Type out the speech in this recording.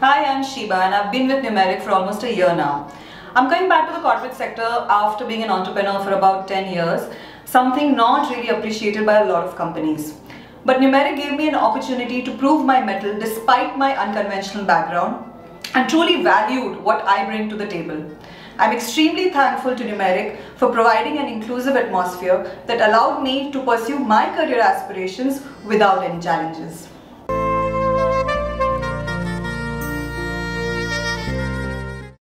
Hi, I'm Sheeba and I've been with Numeric for almost a year now. I'm coming back to the corporate sector after being an entrepreneur for about 10 years, something not really appreciated by a lot of companies. But Numeric gave me an opportunity to prove my mettle despite my unconventional background and truly valued what I bring to the table. I'm extremely thankful to Numeric for providing an inclusive atmosphere that allowed me to pursue my career aspirations without any challenges.